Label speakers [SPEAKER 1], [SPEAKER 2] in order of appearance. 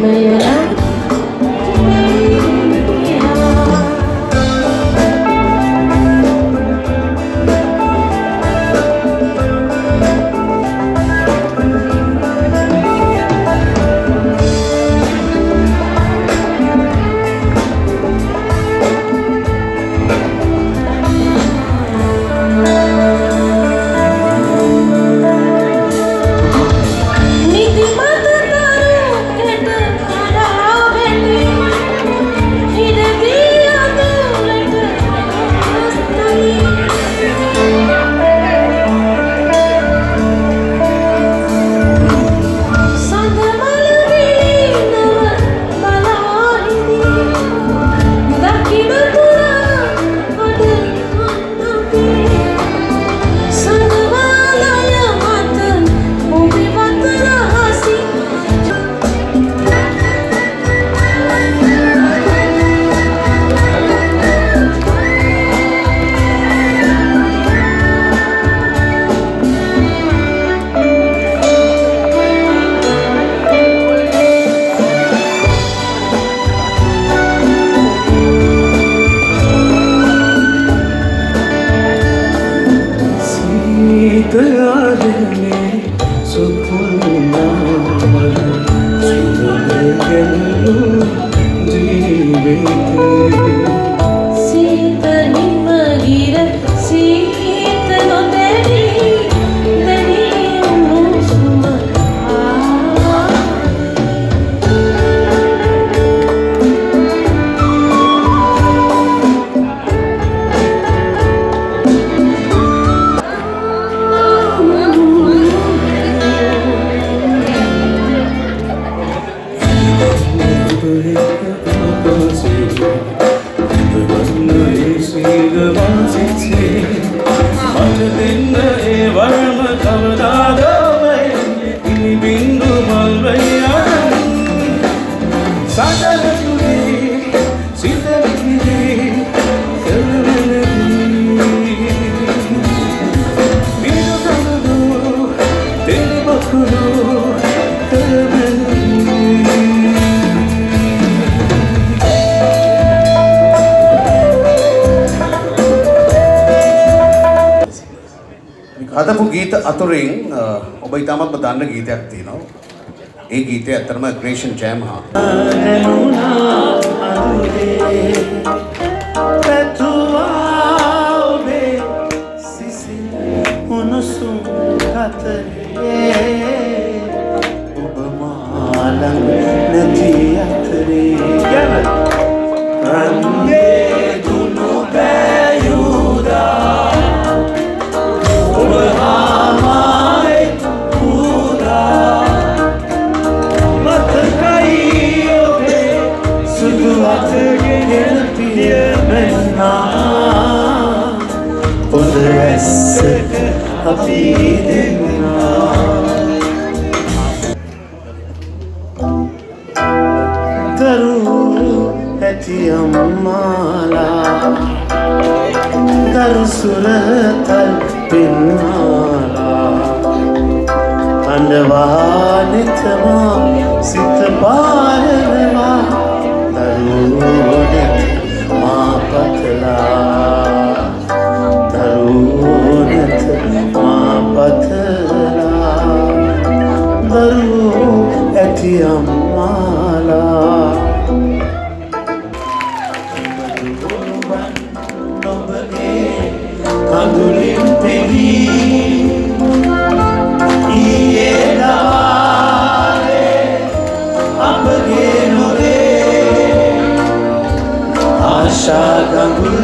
[SPEAKER 1] 没有 හිතයාදනේ සුපුල්නාමල
[SPEAKER 2] මට දෙන්න ඒ වර්ම
[SPEAKER 3] හදපු ගීත අතුරින් අ, ඔබ ඉතාමත්ම දන්න ගීතයක් තියෙනවා. ඒ ගීතය ඇත්තටම ග්‍රේෂන් ජෑම් හා
[SPEAKER 2] උණුසුම් කතරේ සුදු අතගෙන පිය මෙන්නා පොද ඇස්සක අපි දෙන්නා දරු ඇති අම්මාලා දරු සුරතල් පෙන්නාලා අඩවා ඇති අම්මාලා කඳුලින් පෙවී ඊයේ දාලේ අපගේ නොවේ. ආශා ගඟුල්